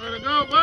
Let it go,